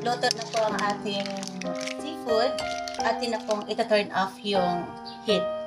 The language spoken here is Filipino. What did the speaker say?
luto na po ang ating seafood. Atin na pong ita-turn off yung heat.